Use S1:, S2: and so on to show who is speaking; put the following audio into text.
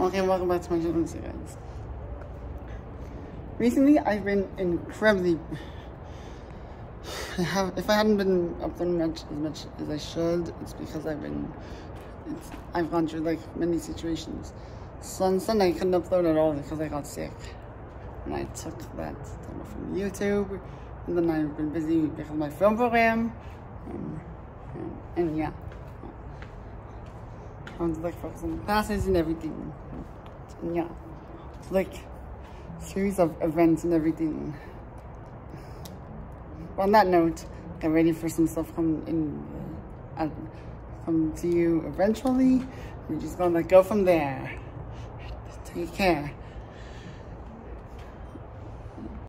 S1: Okay, welcome back to my channel, guys. Recently, I've been incredibly. I have, if I hadn't been uploading much as much as I should, it's because I've been. I've gone through like many situations. So on Sunday, I couldn't upload at all because I got sick, and I took that time off from YouTube. And then I've been busy because of my film program, and, and, and yeah. I want to like focus on classes and everything. And yeah, like series of events and everything. on that note, get ready for some stuff coming in, uh, come to you eventually. We're just gonna go from there. Take care.